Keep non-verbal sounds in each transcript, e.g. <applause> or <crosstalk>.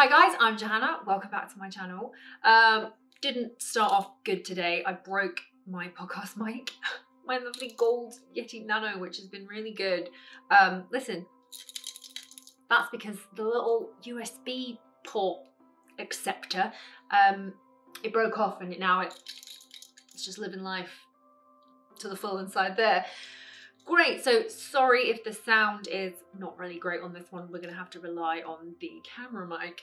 Hi guys, I'm Jahannah. Welcome back to my channel. Um, didn't start off good today. I broke my podcast <laughs> mic, my lovely gold Yeti Nano, which has been really good. Um, listen, that's because the little USB port acceptor, um, it broke off and it, now it, it's just living life to the full inside there. Great, so sorry if the sound is not really great on this one. We're gonna have to rely on the camera mic.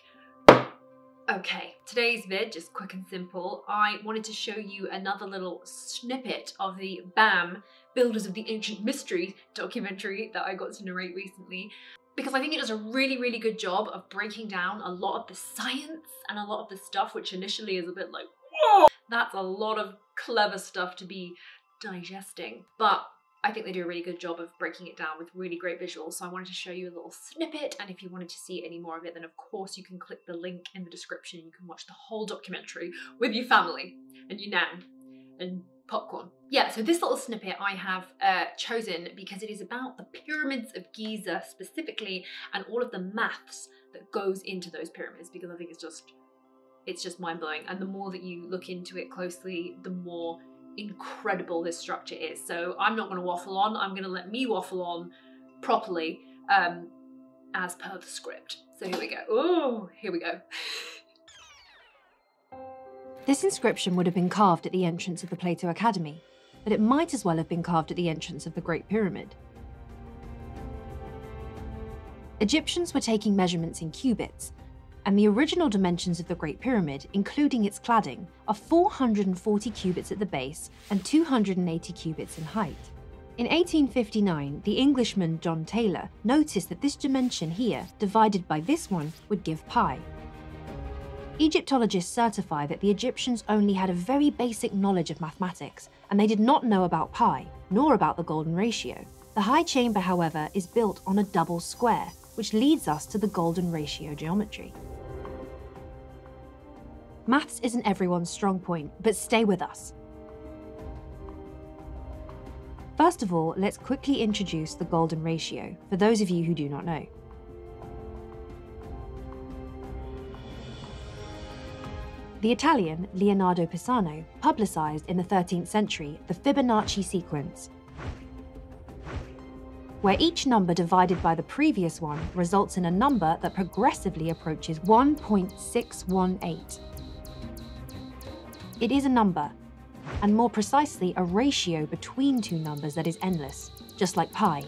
Okay, today's vid, just quick and simple, I wanted to show you another little snippet of the BAM, Builders of the Ancient Mysteries documentary that I got to narrate recently because I think it does a really, really good job of breaking down a lot of the science and a lot of the stuff which initially is a bit like, whoa, that's a lot of clever stuff to be digesting. But I think they do a really good job of breaking it down with really great visuals. So I wanted to show you a little snippet. And if you wanted to see any more of it, then of course you can click the link in the description. And you can watch the whole documentary with your family and your nan and popcorn. Yeah, so this little snippet I have uh, chosen because it is about the pyramids of Giza specifically and all of the maths that goes into those pyramids because I think it's just it's just mind blowing. And the more that you look into it closely, the more incredible this structure is. So I'm not going to waffle on. I'm going to let me waffle on properly um, as per the script. So here we go. Oh, here we go. this inscription would have been carved at the entrance of the Plato Academy, but it might as well have been carved at the entrance of the Great Pyramid. Egyptians were taking measurements in cubits, and the original dimensions of the Great Pyramid, including its cladding, are 440 cubits at the base and 280 cubits in height. In 1859, the Englishman John Taylor noticed that this dimension here, divided by this one, would give pi. Egyptologists certify that the Egyptians only had a very basic knowledge of mathematics, and they did not know about pi, nor about the golden ratio. The high chamber, however, is built on a double square, which leads us to the golden ratio geometry. Maths isn't everyone's strong point, but stay with us. First of all, let's quickly introduce the golden ratio for those of you who do not know. The Italian Leonardo Pisano publicised in the 13th century the Fibonacci sequence, where each number divided by the previous one results in a number that progressively approaches 1.618. It is a number, and more precisely, a ratio between two numbers that is endless, just like pi,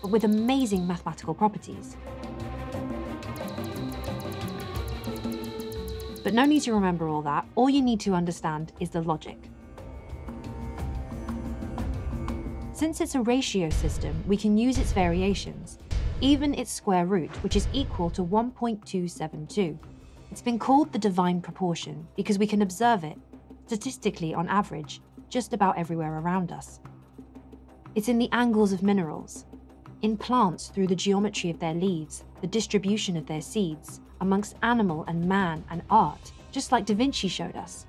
but with amazing mathematical properties. But no need to remember all that, all you need to understand is the logic. Since it's a ratio system, we can use its variations, even its square root, which is equal to 1.272. It's been called the divine proportion because we can observe it statistically on average, just about everywhere around us. It's in the angles of minerals, in plants through the geometry of their leaves, the distribution of their seeds, amongst animal and man and art, just like Da Vinci showed us.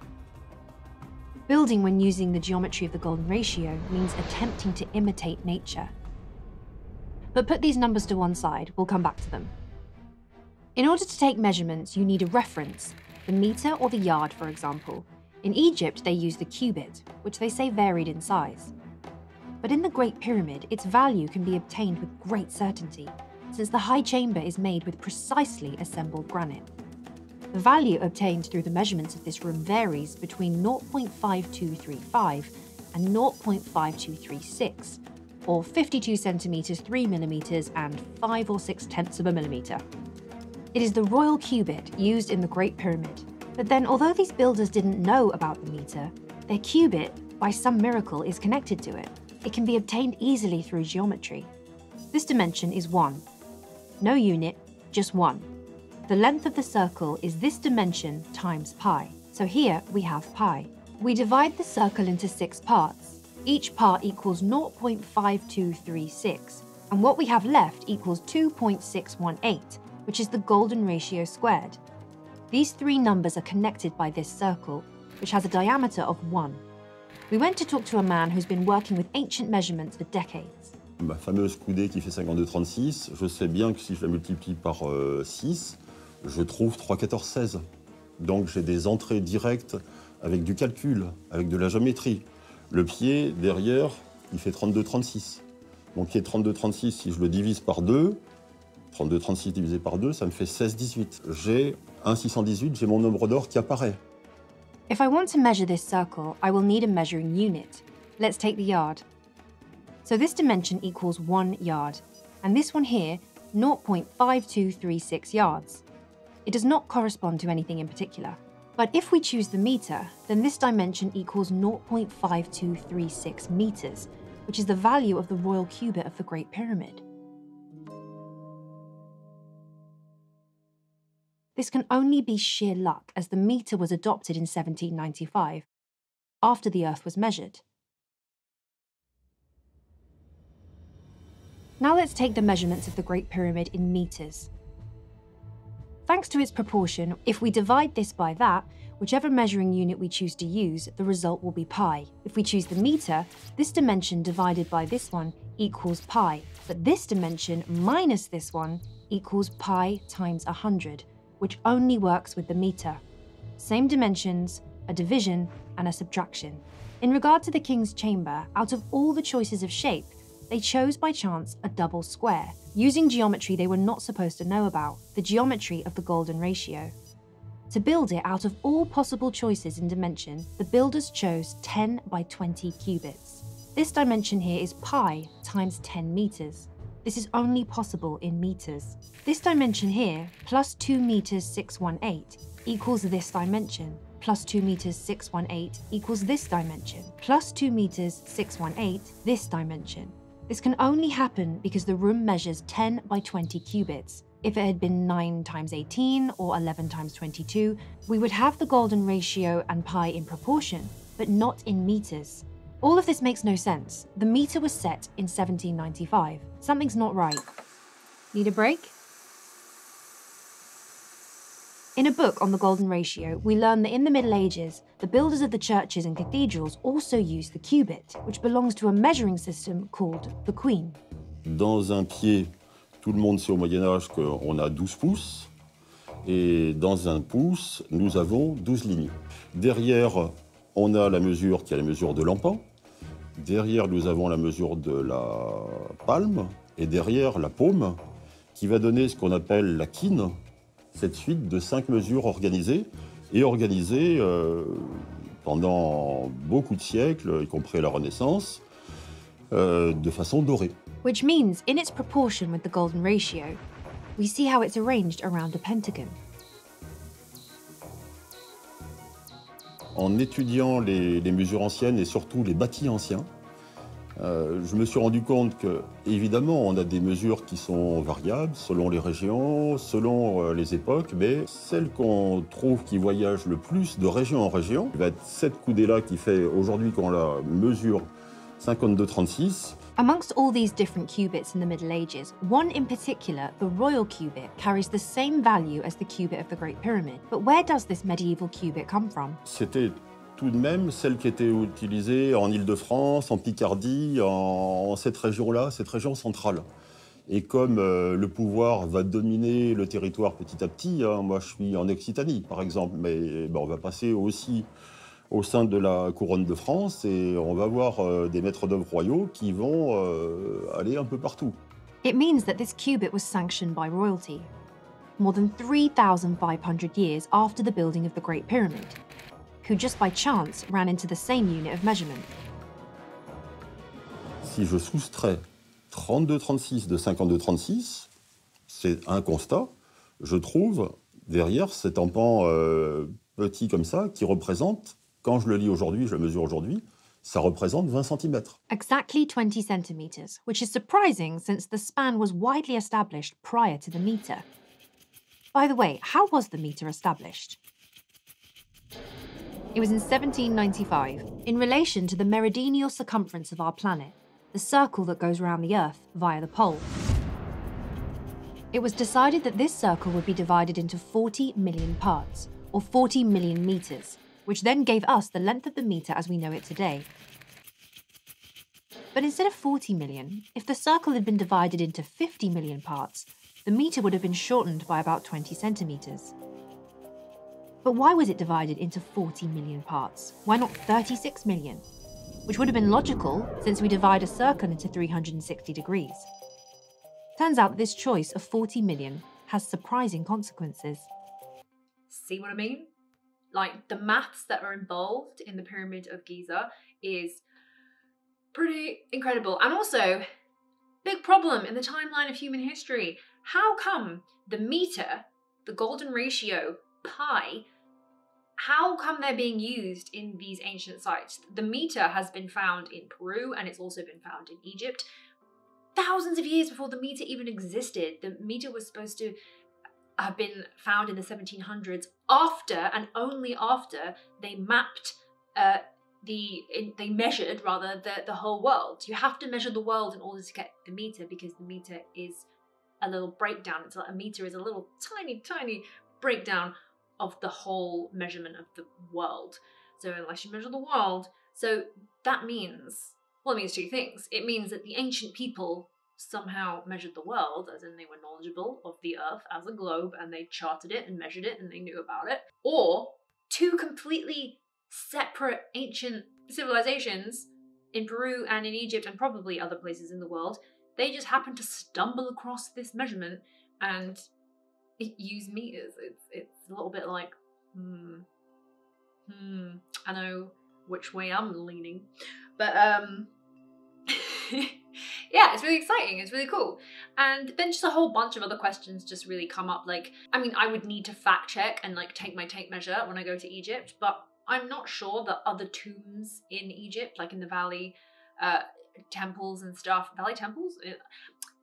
Building when using the geometry of the golden ratio means attempting to imitate nature. But put these numbers to one side, we'll come back to them. In order to take measurements, you need a reference, the meter or the yard, for example, in Egypt, they used the cubit, which they say varied in size. But in the Great Pyramid, its value can be obtained with great certainty, since the high chamber is made with precisely assembled granite. The value obtained through the measurements of this room varies between 0.5235 and 0.5236, or 52 centimeters 3 millimeters and 5 or 6 tenths of a millimeter. It is the royal cubit used in the Great Pyramid, but then, although these builders didn't know about the meter, their cubit, by some miracle, is connected to it. It can be obtained easily through geometry. This dimension is 1. No unit, just 1. The length of the circle is this dimension times pi. So here we have pi. We divide the circle into six parts. Each part equals 0.5236, and what we have left equals 2.618, which is the golden ratio squared. These three numbers are connected by this circle, which has a diameter of 1. We went to talk to a man who's been working with ancient measurements for decades. Ma fameuse coudée qui fait 52,36, je sais bien que si je la multiplie par 6, euh, je trouve 3, 14, 16. Donc j'ai des entrées directes avec du calcul, avec de la géométrie. Le pied, derrière, il fait 32, 36. Mon pied 32, 36, si je le divise par 2, 32, 36 divisé par 2, ça me fait 16, 18. J'ai un 618, j'ai mon nombre d'or qui apparaît. If I want to measure this circle, I will need a measuring unit. Let's take the yard. So this dimension equals 1 yard, and this one here, 0.5236 yards. It does not correspond to anything in particular. But if we choose the meter, then this dimension equals 0.5236 meters, which is the value of the royal cubit of the Great Pyramid. This can only be sheer luck as the meter was adopted in 1795, after the Earth was measured. Now let's take the measurements of the Great Pyramid in meters. Thanks to its proportion, if we divide this by that, whichever measuring unit we choose to use, the result will be pi. If we choose the meter, this dimension divided by this one equals pi, but this dimension minus this one equals pi times 100, which only works with the meter. Same dimensions, a division, and a subtraction. In regard to the king's chamber, out of all the choices of shape, they chose by chance a double square, using geometry they were not supposed to know about, the geometry of the golden ratio. To build it out of all possible choices in dimension, the builders chose 10 by 20 cubits. This dimension here is pi times 10 meters. This is only possible in meters. This dimension here, plus 2 meters 618, equals this dimension, plus 2 meters 618 equals this dimension, plus 2 meters 618 this dimension. This can only happen because the room measures 10 by 20 cubits. If it had been 9 times 18 or 11 times 22, we would have the golden ratio and pi in proportion, but not in meters. All of this makes no sense. The meter was set in 1795. Something's not right. Need a break? In a book on the golden ratio, we learn that in the Middle Ages, the builders of the churches and cathedrals also used the cubit, which belongs to a measuring system called the quine. Dans un pied, tout le monde sait au Moyen Âge qu'on a 12 pouces. Et dans un pouce, nous avons 12 lignes. Derrière, on a la mesure qui est la mesure de l'empan. Derrière, nous avons la mesure de la palme. Et derrière, la paume, qui va donner ce qu'on appelle la quine, cette suite de cinq mesures organisées et organisées euh, pendant beaucoup de siècles, y compris la Renaissance, euh, de façon dorée. Which means, in its proportion with the golden ratio, we see how it's arranged around a pentagon. En étudiant les, mesures anciennes et surtout les bâtis anciens, euh, je me suis rendu compte que, évidemment, on a des mesures qui sont variables selon les régions, selon euh, les époques, mais celle qu'on trouve qui voyage le plus de région en région va être cette coudée-là qui fait aujourd'hui qu'on la mesure 52-36. Amongst all these different cubits in the Middle Ages, one in particular, the royal cubit, carries the same value as the cubit of the Great Pyramid. But where does this medieval cubit come from? C'était tout de même celle qui était utilisée en Île-de-France, en Picardie, en, cette région-là, cette région centrale. Et comme euh, le pouvoir va dominer le territoire petit à petit, hein, moi je suis en Occitanie par exemple, mais ben, on va passer aussi au sein de la couronne de France et on va voir euh, des maîtres d'œuvre royaux qui vont euh, aller un peu partout. It means that this cubit was sanctioned by royalty, more than 3,500 years after the building of the Great Pyramid. who just by chance ran into the same unit of measurement. Si je soustrais 32-36 de 52-36, c'est un constat, je trouve derrière cet empan euh, petit comme ça qui représente, quand je le lis aujourd'hui, je le mesure aujourd'hui, ça représente 20 cm. Exactly 20 centimeters, which is surprising since the span was widely established prior to the meter. By the way, how was the meter established? It was in 1795, in relation to the meridional circumference of our planet, the circle that goes around the Earth via the pole. It was decided that this circle would be divided into 40 million parts, or 40 million meters, which then gave us the length of the meter as we know it today. But instead of 40 million, if the circle had been divided into 50 million parts, the meter would have been shortened by about 20 centimetres. But why was it divided into 40 million parts? Why not 36 million? Which would have been logical since we divide a circle into 360 degrees. Turns out this choice of 40 million has surprising consequences. See what I mean? Like the maths that are involved in the Pyramid of Giza is pretty incredible. And also, big problem in the timeline of human history. How come the meter, the golden ratio, pi, how come they're being used in these ancient sites? The meter has been found in Peru and it's also been found in Egypt. Thousands of years before the meter even existed, the meter was supposed to have been found in the 1700s after and only after they mapped uh, the in, they measured rather the, the whole world. You have to measure the world in order to get the meter because the meter is a little breakdown. It's like a meter is a little tiny tiny breakdown of the whole measurement of the world. So unless you measure the world so that means well it means two things. It means that the ancient people somehow measured the world, as in they were knowledgeable of the earth as a globe and they charted it and measured it and they knew about it, or two completely separate ancient civilizations in Peru and in Egypt and probably other places in the world, they just happened to stumble across this measurement and use meters. It's it's a little bit like, hmm, hmm. I know which way I'm leaning, but um. <laughs> yeah, it's really exciting. It's really cool. And then just a whole bunch of other questions just really come up. Like, I mean, I would need to fact check and like take my tape measure when I go to Egypt, but I'm not sure that other tombs in Egypt, like in the valley, uh, temples and stuff, valley temples, uh,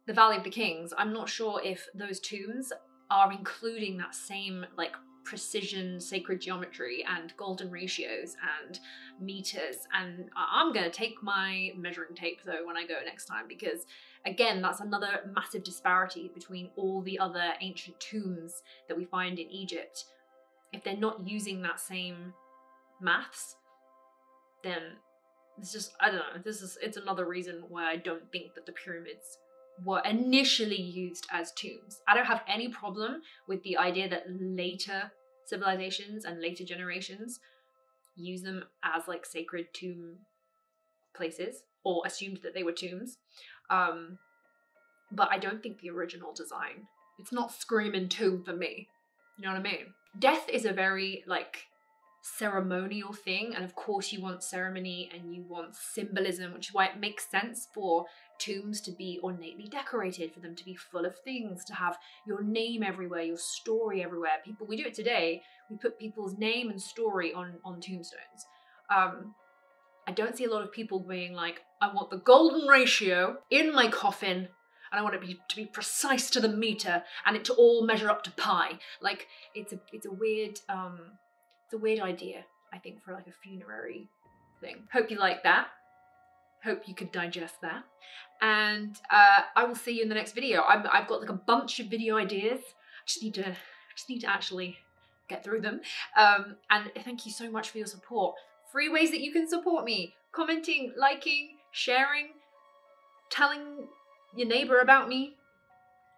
the Valley of the Kings, I'm not sure if those tombs are including that same like precision sacred geometry and golden ratios and meters and i'm going to take my measuring tape though when i go next time because again that's another massive disparity between all the other ancient tombs that we find in egypt if they're not using that same maths then it's just i don't know this is it's another reason why i don't think that the pyramids were initially used as tombs. I don't have any problem with the idea that later civilizations and later generations use them as like sacred tomb places or assumed that they were tombs. Um, but I don't think the original design, it's not screaming tomb for me. You know what I mean? Death is a very like ceremonial thing and of course you want ceremony and you want symbolism which is why it makes sense for tombs to be ornately decorated for them to be full of things to have your name everywhere your story everywhere people we do it today we put people's name and story on on tombstones um i don't see a lot of people being like i want the golden ratio in my coffin and I want it to be, to be precise to the meter and it to all measure up to pi. Like it's a it's a weird um it's a weird idea, I think, for like a funerary thing. Hope you like that. Hope you could digest that. And uh, I will see you in the next video. i have got like a bunch of video ideas. I just need to, I just need to actually get through them. Um, and thank you so much for your support. Three ways that you can support me. Commenting, liking, sharing, telling your neighbor about me.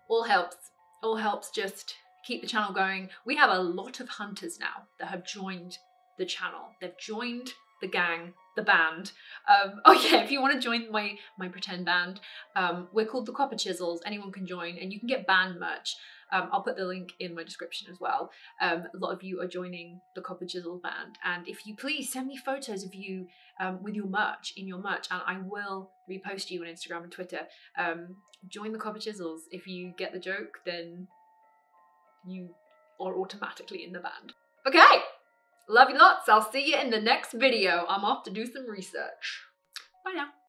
All helps. All helps just keep the channel going. We have a lot of hunters now that have joined the channel. They've joined the gang, the band. Um, <laughs> oh yeah, if you want to join my my pretend band, um, we're called the Copper Chisels. Anyone can join, and you can get band merch. Um, I'll put the link in my description as well. Um, a lot of you are joining the Copper Chisel band, and if you please send me photos of you um, with your merch in your merch, and I will repost you on Instagram and Twitter. Um, join the Copper Chisels. If you get the joke, then you are automatically in the band. Okay, love you lots. I'll see you in the next video. I'm off to do some research. Bye now.